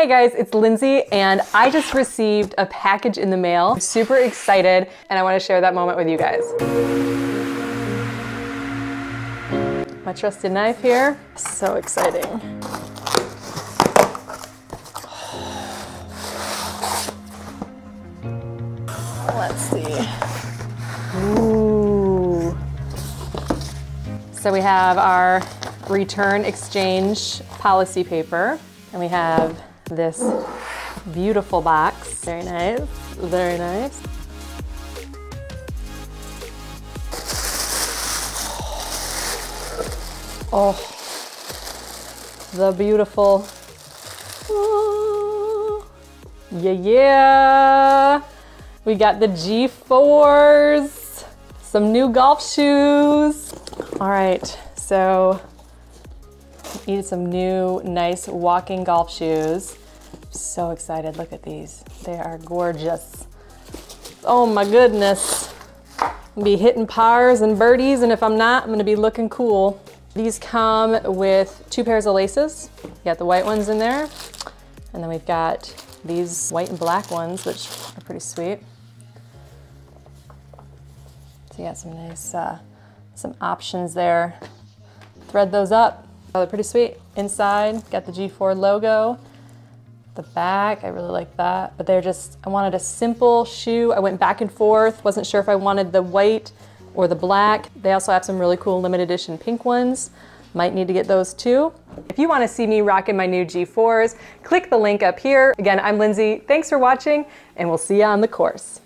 Hey guys, it's Lindsay and I just received a package in the mail. I'm super excited and I want to share that moment with you guys. My trusted knife here. So exciting. Let's see. Ooh. So we have our return exchange policy paper and we have this beautiful box. Very nice, very nice. Oh, the beautiful. Oh, yeah, yeah. We got the G/FOREs, some new golf shoes. All right, so need some new, nice walking golf shoes. So excited, look at these. They are gorgeous. Oh my goodness. I'm be hitting pars and birdies, and if I'm not, I'm gonna be looking cool. These come with two pairs of laces. You got the white ones in there, and then we've got these white and black ones, which are pretty sweet. So you got some nice, uh, some options there. Thread those up. Oh, they're pretty sweet. Inside, got the G/FORE logo. The back, I really like that. But they're just, I wanted a simple shoe. I went back and forth. Wasn't sure if I wanted the white or the black. They also have some really cool limited edition pink ones. Might need to get those too. If you wanna see me rocking my new G/FOREs, click the link up here. Again, I'm Lindsay. Thanks for watching and we'll see you on the course.